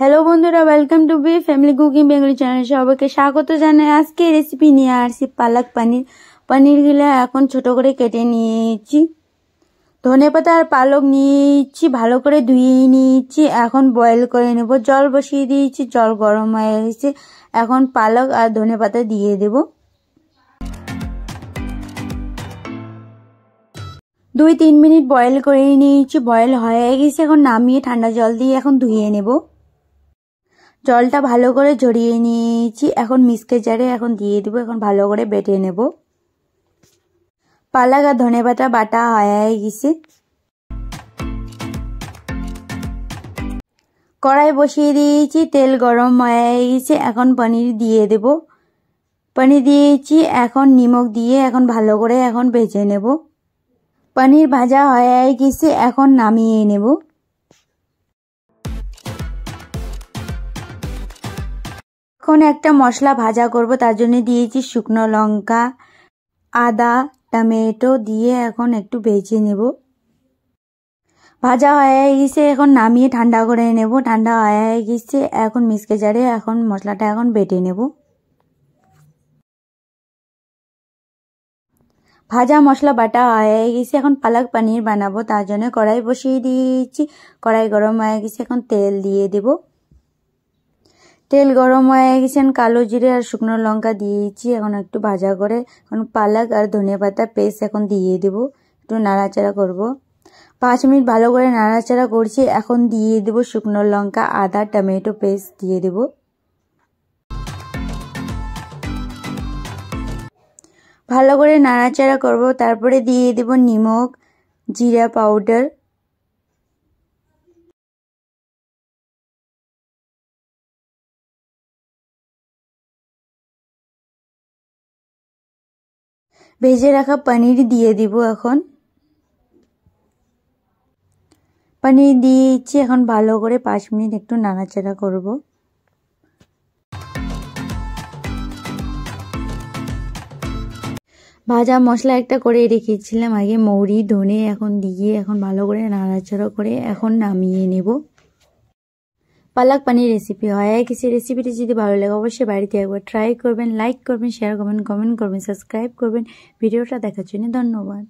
Hello বন্ধুরা welcome to B family cooking Bengali channel সবাইকে স্বাগত জানাই। আজকে রেসিপি নিয়ে আসছি পালক পানির। পনিরগুলো এখন ছোট করে কেটে নিয়েছি। ধনে পাতা আর পালক নিয়েছি, ভালো করে ধুয়ে নিয়েছি। এখন বয়েল করে নেব। জল বসিয়ে দিয়েছি, জল গরম হয়ে গেছে। এখন পালক আর ধনে পাতা দিয়ে দেব। দুই তিন মিনিট বয়েল করে নিয়েছি। বয়েল হয়ে গেছে, এখন নামিয়ে ঠান্ডা জল দিয়ে এখন ধুয়ে নেব। জলটা ভালো করে ঝরিয়ে নিয়েছি। এখন মিসকে জারে এখন দিয়ে দিব, এখন ভালো করে বেটে নেব। পালাক আর ধনে পাতা বাটা হয়ে গেছে। কড়াই বসিয়ে দিয়েছি, তেল গরম হয়ে গেছে। এখন পনির দিয়ে দেব। পনির দিয়েছি, এখন নিমক দিয়ে এখন ভালো করে এখন ভেজে নেব। পনির ভাজা হয়ে গেছে, এখন নামিয়ে নেব। এখন একটা মশলা ভাজা করব, তার জন্য দিয়েছি শুকনো লঙ্কা, আদা, টমেটো দিয়ে এখন একটু ভেজে নেব। ভাজা হয়ে গেছে, এখন নামিয়ে ঠান্ডা করে নেব। ঠান্ডা হয়ে গেছে, এখন মিসকে জারে এখন মশলাটা এখন বেটে নেব। ভাজা মশলা বাটা হয়ে গেছে, এখন পালক পানির বানাবো, তার জন্য কড়াই বসিয়ে দিয়েছি। কড়াই গরম হয়ে গেছে, এখন তেল দিয়ে দেবো। তেল গরম হয়ে গেছেন কালো জিরে আর শুকনো লঙ্কা দিয়েছি এখন একটু ভাজা করে, এখন পালক আর ধনে পাতা পেস্ট এখন দিয়ে দেব। একটু নাড়াচাড়া করব। পাঁচ মিনিট ভালো করে নাড়াচাড়া করছি। এখন দিয়ে দেব শুকনো লঙ্কা, আদা, টমেটো পেস্ট দিয়ে দেব। ভালো করে নাড়াচাড়া করব। তারপরে দিয়ে দেব নিমক, জিরা পাউডার ভেজে রাখা পনির দিয়ে দিব এখন। পনির দিয়েছি, এখন ভালো করে পাঁচ মিনিট একটু নাড়াচাড়া করব। ভাজা মশলা একটা করে রেখেছিলাম, আগে মৌরি, ধনে এখন দিয়ে এখন ভালো করে নাড়াচাড়া করে এখন নামিয়ে নেব। পালক পানির রেসিপি হয়। এক কিছু রেসিপিটি যদি ভালো লাগে, অবশ্যই বাড়িতে একবার ট্রাই করবেন লাইক করবেন শেয়ার করবেন কমেন্ট করবেন সাবস্ক্রাইব করবেন। ভিডিওটা দেখার জন্য ধন্যবাদ।